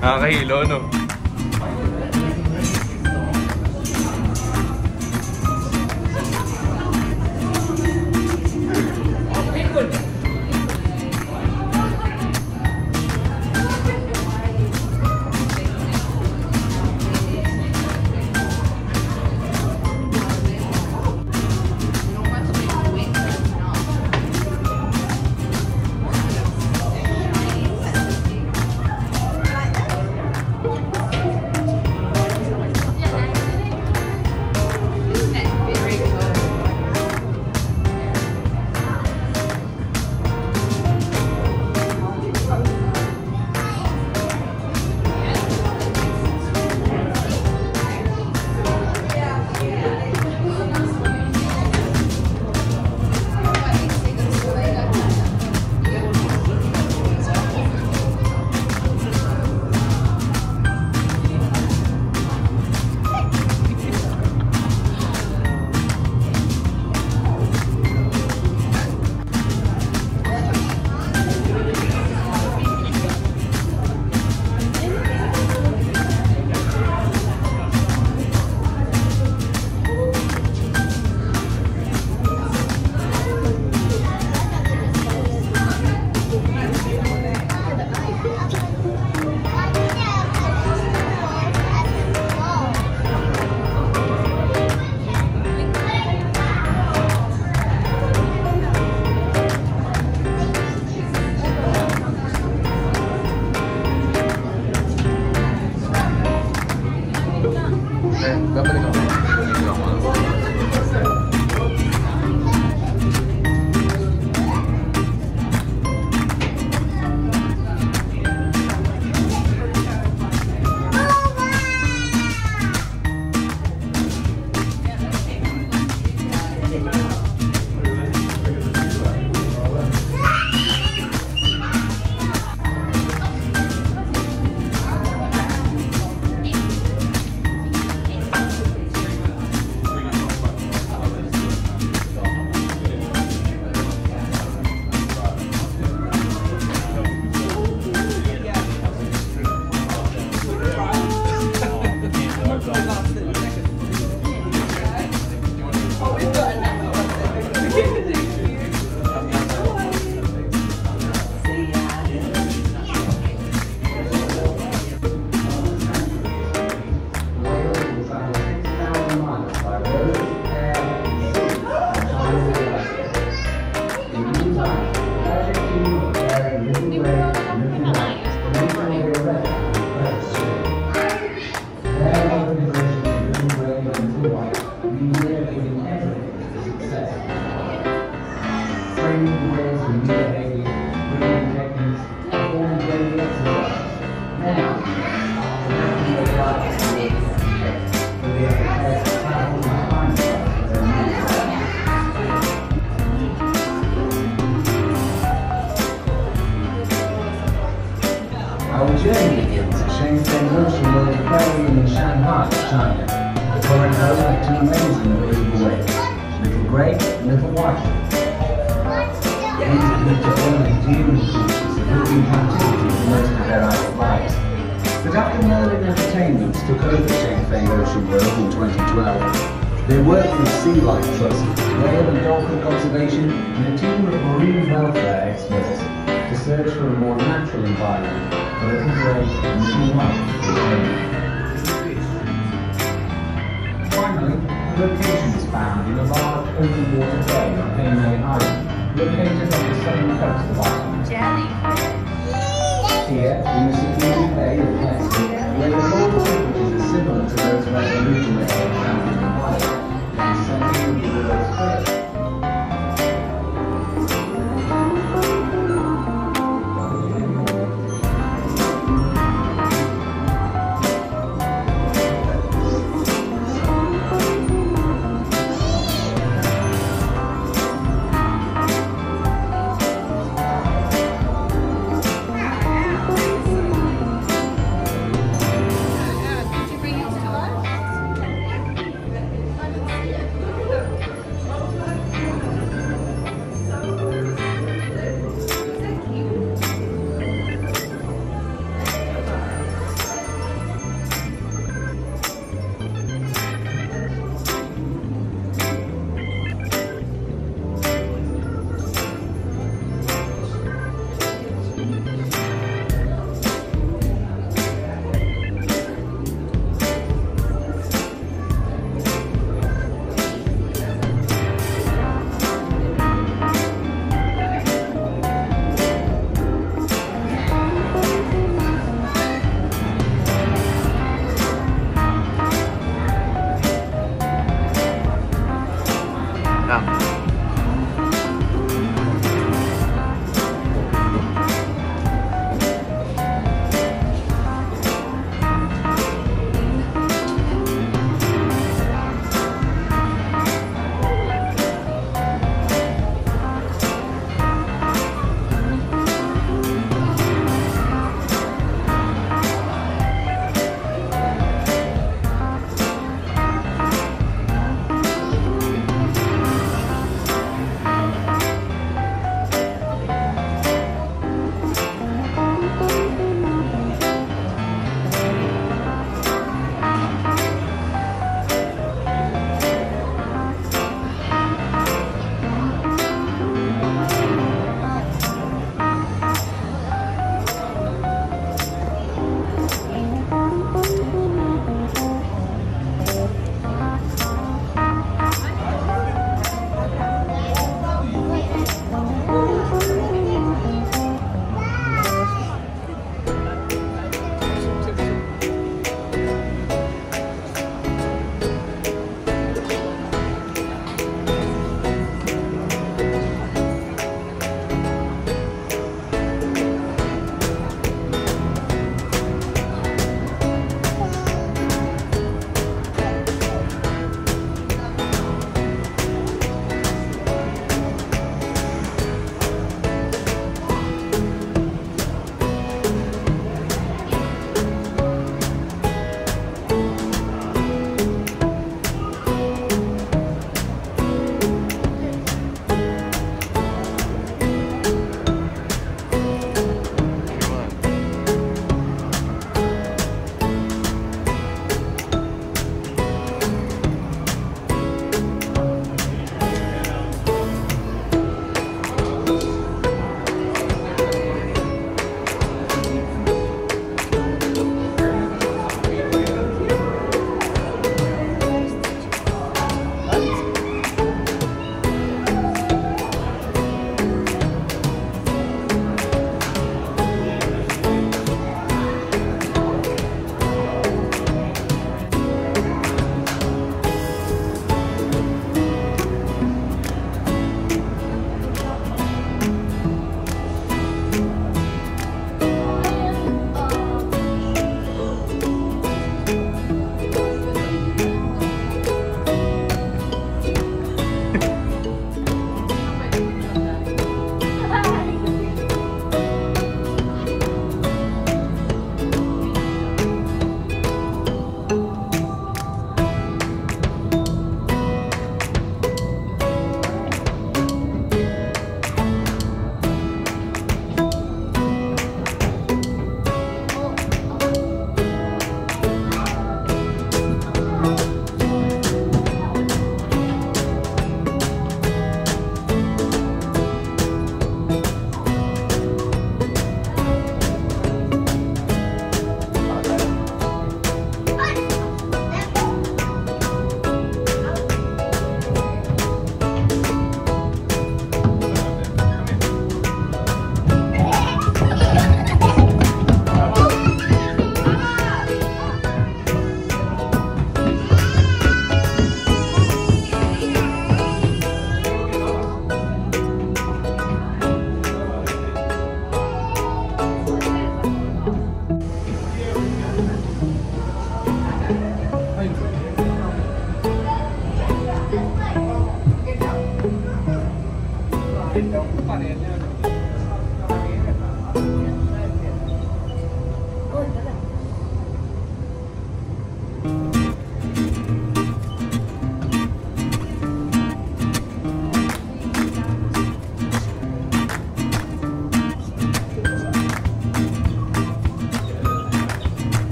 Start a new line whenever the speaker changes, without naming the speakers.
Nakakahilo, no?
China. The current home of two amazing marine waves, Little Grey and Little White. These beautiful and enduring creatures in captivity for most of their adult lives. But after Merlin Entertainment took over Shenzhen Ocean World in 2012, they worked with Sea Life Trust, whale and dolphin conservation, and a team of marine welfare experts to search for a more natural environment for little grey and little white to live. Finally, the location is found in a large open water bay on Heimaey Island, located on the southern coast of Iceland. Here, in the secluded bay of Hesse, where the local temperatures are similar to those of Andalusia found in the in the center of the world's